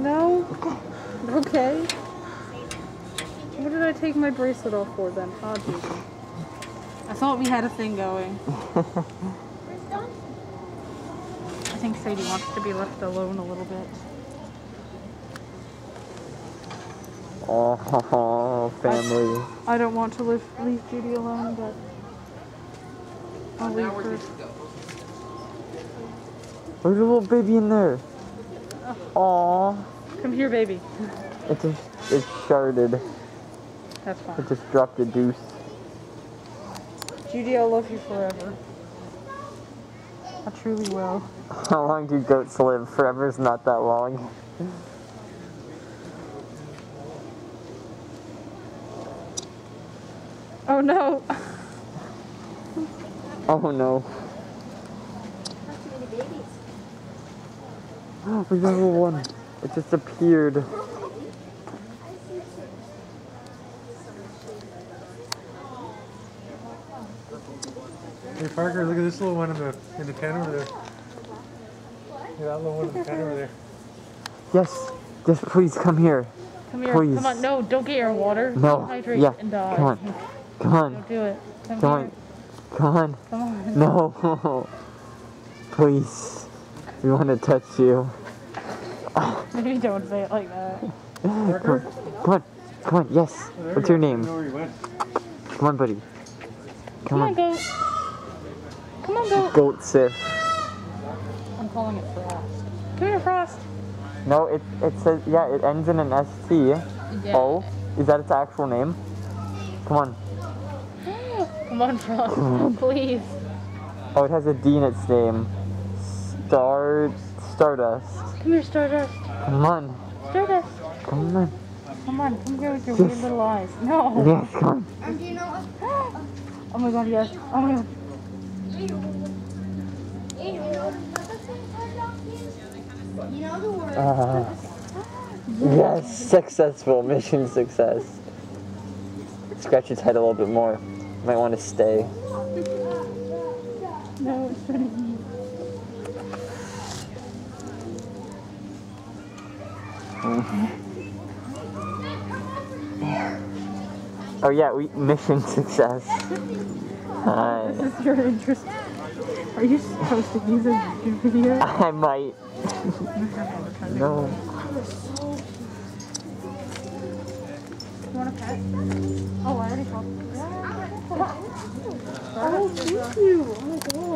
No? Okay. What did I take my bracelet off for then? Ah, oh, Jesus. I thought we had a thing going. I think Sadie wants to be left alone a little bit. Oh, family. I don't want to leave, leave Judy alone, but I'll leave her. There's a little baby in there. Aw. Come here, baby. It just, it sharded. That's fine. It just dropped a deuce. Judy, I'll love you forever. I truly will. How long do goats live? Forever is not that long. Oh no! Oh no. We got a little one. It just appeared. Hey Parker, look at this little one in the in the pen over there. Look at that little one in the pen over there. Yes. Just please come here. Come here. Please. Come on. No, don't get your water. No. Hydrate Yeah. and die. Come on. Come on. Don't do it. Come, Come here. on. Come on. Come on. No. Please. We want to touch you. Maybe don't say it like that. Come on. Come on. Come on. Yes. There What's you your name? you. Come on, buddy. Come Come on, goat. Come on, goat. Goat Sif. I'm calling it Frost. Come here, Frost. No, it it says yeah. It ends in an ST. Yeah. Oh, is that its actual name? Come on. Come on, Frost. Please. Oh, it has a D in its name. Star Stardust. Come here, Stardust. Come on. Stardust. Come on. Come on. Come here with your weird little eyes. No. Yes, come And do you know what? Oh my god, yes. Oh my god. You know the word. Uh, yes, successful. Mission success. Scratch its head a little bit more. Might want to stay. No, it's pretty. Oh yeah, we mission success. Hi. This is your interest. Are you posting these as YouTube video? I might. No. You want a pet? Oh, I already called. Oh, thank you. Oh my god.